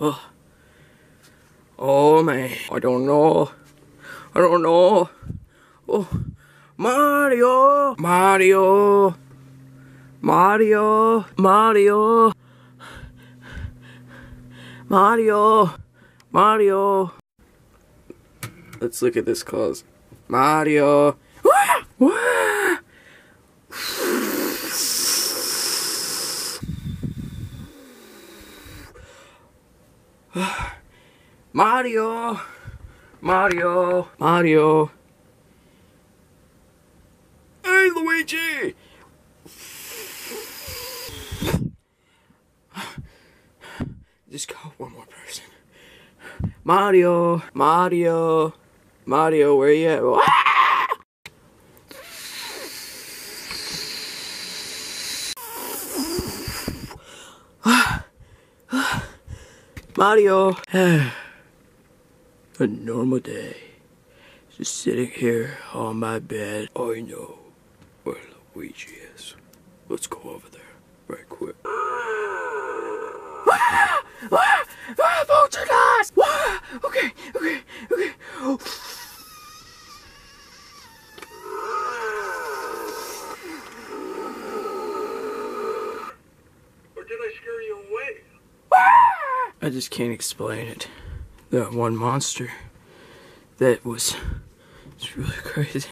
Oh. oh man, I don't know. I don't know. Oh, Mario, Mario, Mario, Mario, Mario, Mario. Let's look at this cause. Mario. Wah! Wah! Mario, Mario, Mario. Hey, Luigi! Just call one more person. Mario, Mario, Mario, where you at? Ah! Mario. A normal day. Just sitting here on my bed. Oh, I know where Luigi is. Let's go over there right quick. ah! Ah! Ah! Poltergeist! Ah! Okay, okay, okay. Or did I scare you away? I just can't explain it. That one monster. That was. It's really crazy.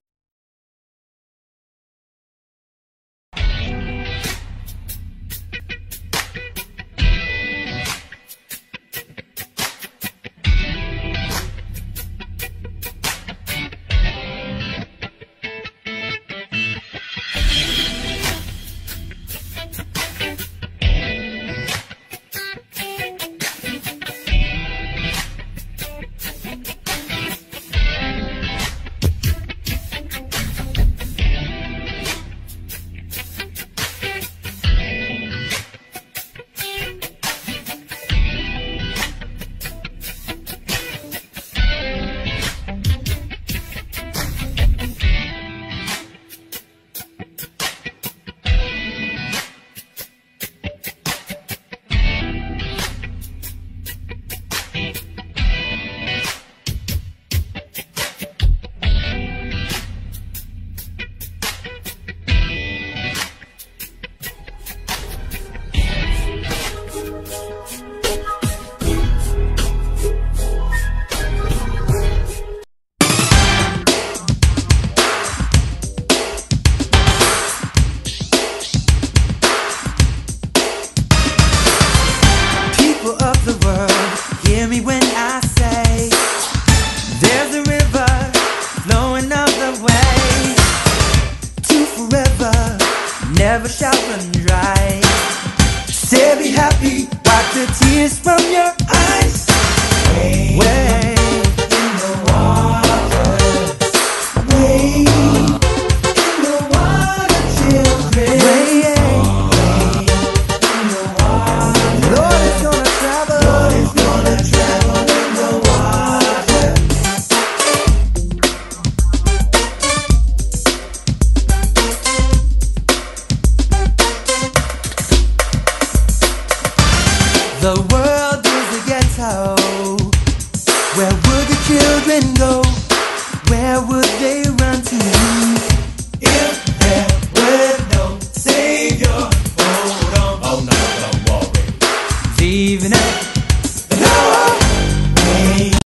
Never shall run dry. Say be happy, wipe the tears from your eyes. Wade in children go? Where would they run to?